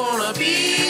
gonna be